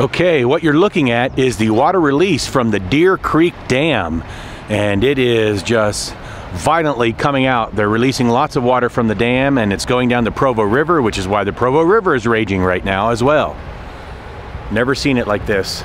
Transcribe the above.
Okay, what you're looking at is the water release from the Deer Creek Dam, and it is just violently coming out. They're releasing lots of water from the dam, and it's going down the Provo River, which is why the Provo River is raging right now as well. Never seen it like this.